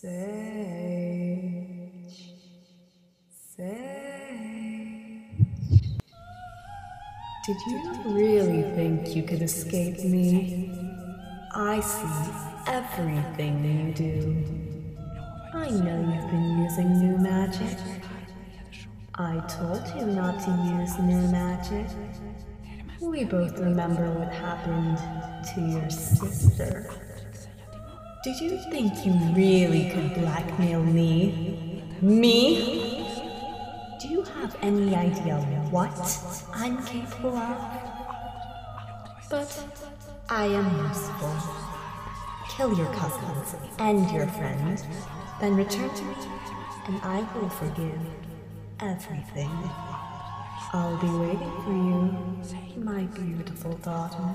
Sage. Sage. Did you really think you could escape me? I see everything you do. I know you've been using new magic. I told you not to use new magic. We both remember what happened to your sister. Did you think you really could blackmail me? Me? Do you have any idea what I'm capable of? But I am useful. Kill your cousins and your friend, then return to me, and I will forgive everything. I'll be waiting for you, my beautiful daughter.